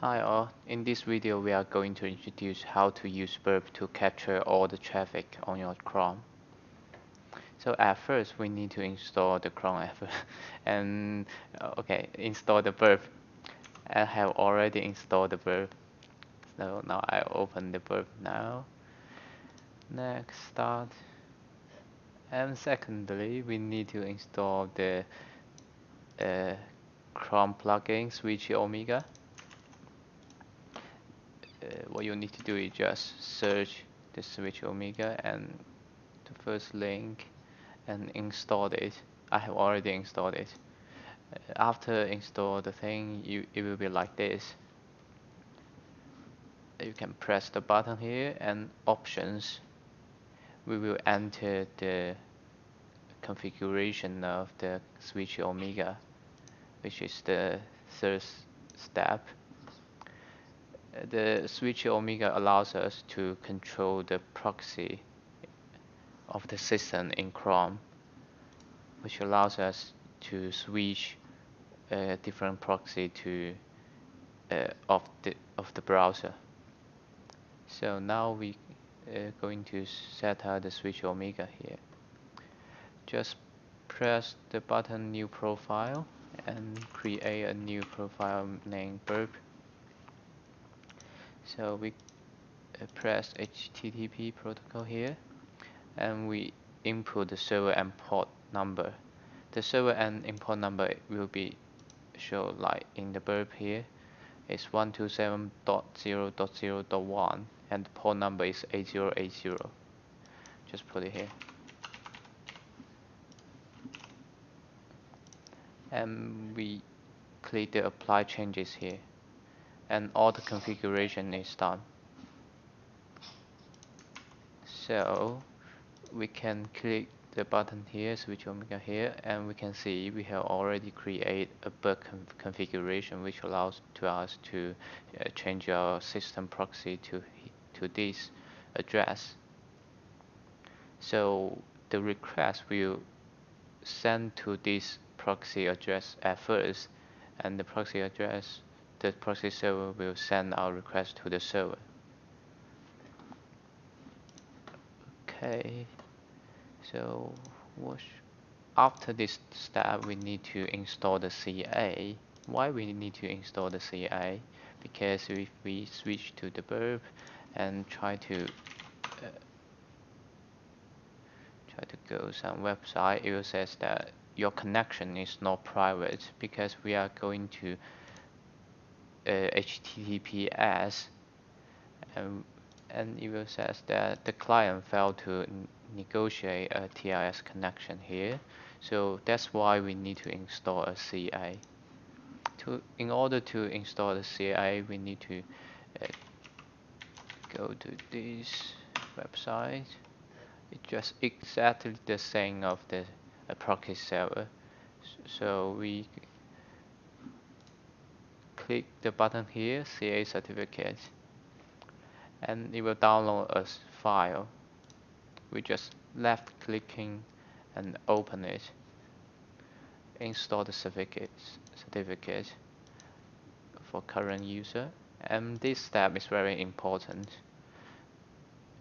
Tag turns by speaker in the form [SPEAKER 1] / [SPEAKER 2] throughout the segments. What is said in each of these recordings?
[SPEAKER 1] Hi all, in this video we are going to introduce how to use Burp to capture all the traffic on your Chrome. So at first we need to install the Chrome app and uh, okay, install the Burp. I have already installed the Burp. So now I open the Burp now. Next start. And secondly, we need to install the uh, Chrome plugin Switch Omega. What you need to do is just search the Switch Omega and the first link and install it. I have already installed it. Uh, after install the thing, you it will be like this. You can press the button here and options. We will enter the configuration of the Switch Omega, which is the third step the switch omega allows us to control the proxy of the system in Chrome, which allows us to switch a different proxy to uh, of the of the browser. So now we uh, going to set up the switch omega here. Just press the button new profile and create a new profile named burp so we uh, press HTTP protocol here and we input the server and port number. The server and import number will be shown like in the burp here. It's 127.0.0.1 and the port number is 8080 just put it here. And we click the apply changes here and all the configuration is done. So we can click the button here switch omega here and we can see we have already created a burp configuration which allows to us to uh, change our system proxy to to this address. So the request will send to this proxy address at first and the proxy address the proxy server will send our request to the server. Okay, so after this step we need to install the CA. Why we need to install the CA? Because if we switch to the burp and try to uh, try to go some website, it will says that your connection is not private because we are going to HTTPS um, and it will says that the client failed to negotiate a TLS connection here. So that's why we need to install a CA to in order to install the CA we need to uh, go to this website. It's just exactly the same of the proxy server. So we click the button here CA certificate and it will download a file. We just left clicking and open it. Install the certificate certificate for current user. And this step is very important.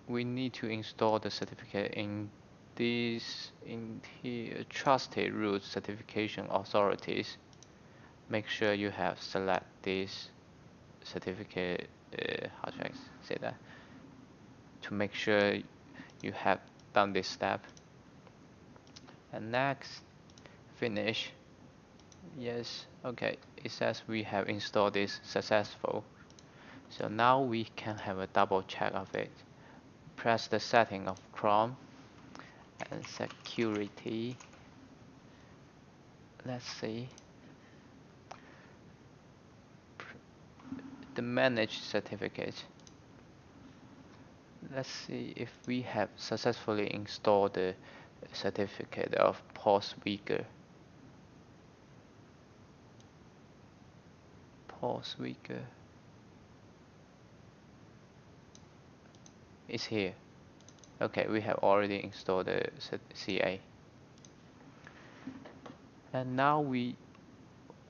[SPEAKER 1] We need to install the certificate in this in here trusted root certification authorities make sure you have select this certificate uh, how should I say that? To make sure you have done this step. And next finish. Yes okay it says we have installed this successful. So now we can have a double check of it. Press the setting of Chrome and security. Let's see the manage certificate. Let's see if we have successfully installed the certificate of pause weaker PortSwigger is here. Okay we have already installed the CA and now we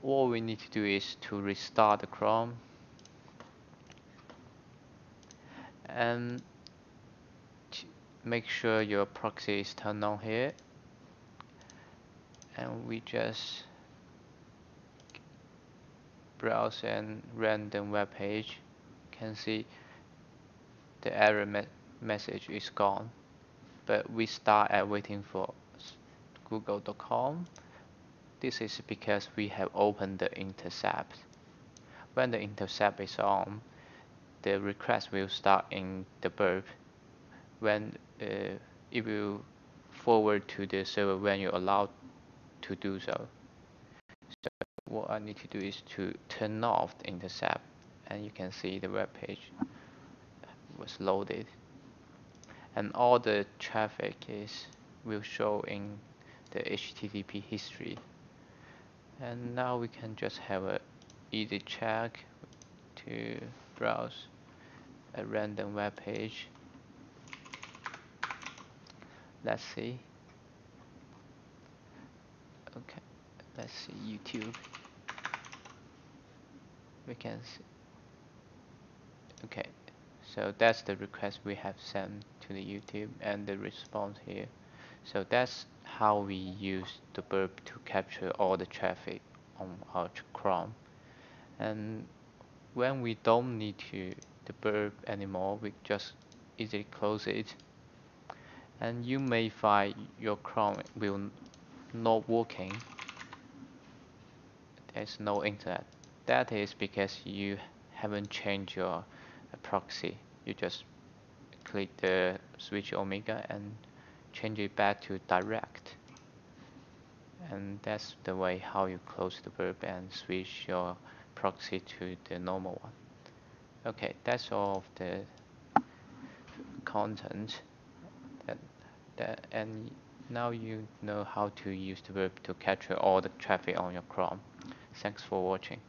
[SPEAKER 1] all we need to do is to restart the Chrome and make sure your proxy is turned on here. And we just browse and random web page. Can see the error me message is gone. But we start at waiting for google.com this is because we have opened the intercept. When the intercept is on the request will start in the burp when uh, it will forward to the server when you're allowed to do so. So what I need to do is to turn off the intercept and you can see the web page was loaded. And all the traffic is will show in the HTTP history. And now we can just have a easy check to browse a random web page. Let's see. Okay let's see YouTube. We can see okay. So that's the request we have sent to the YouTube and the response here. So that's how we use the burp to capture all the traffic on our Chrome. And when we don't need to the burp anymore we just easily close it. And you may find your Chrome will not working. There's no internet. That is because you haven't changed your proxy. You just click the switch omega and change it back to direct. And that's the way how you close the burp and switch your proxy to the normal one okay that's all of the content that, that and now you know how to use the web to capture all the traffic on your Chrome. Thanks for watching